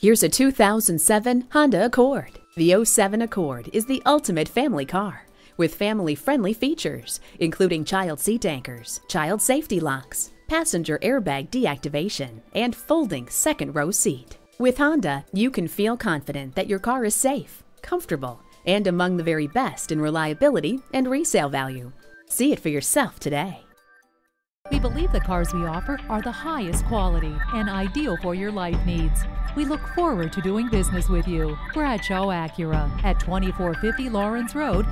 Here's a 2007 Honda Accord. The 07 Accord is the ultimate family car with family-friendly features, including child seat anchors, child safety locks, passenger airbag deactivation, and folding second row seat. With Honda, you can feel confident that your car is safe, comfortable, and among the very best in reliability and resale value. See it for yourself today. We believe the cars we offer are the highest quality and ideal for your life needs. We look forward to doing business with you. Bradshaw Acura at 2450 Laurens Road,